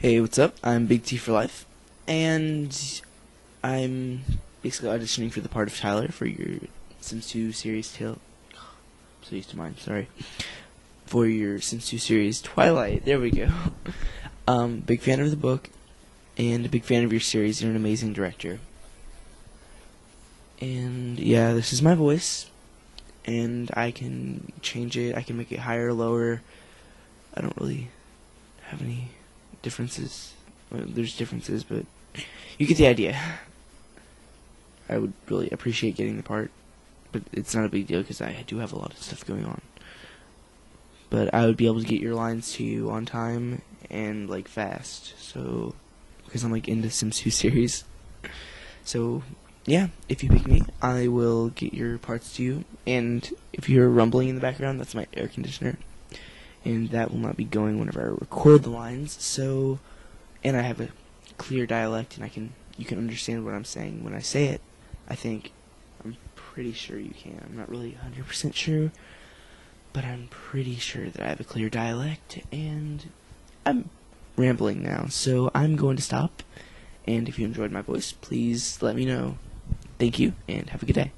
Hey, what's up? I'm Big T for Life, and I'm basically auditioning for the part of Tyler for your Sims 2 series Tale. I'm so used to mine, sorry. For your Sims 2 series Twilight. There we go. Um, big fan of the book, and a big fan of your series. You're an amazing director. And yeah, this is my voice, and I can change it. I can make it higher, or lower. I don't really have any differences. Well, there's differences, but you get the idea. I would really appreciate getting the part, but it's not a big deal because I do have a lot of stuff going on. But I would be able to get your lines to you on time and like fast, so because I'm like into Sims 2 series. So yeah, if you pick me, I will get your parts to you. And if you're rumbling in the background, that's my air conditioner and that will not be going whenever I record the lines. So, and I have a clear dialect, and I can you can understand what I'm saying when I say it. I think I'm pretty sure you can. I'm not really 100% sure, but I'm pretty sure that I have a clear dialect, and I'm rambling now. So I'm going to stop. And if you enjoyed my voice, please let me know. Thank you, and have a good day.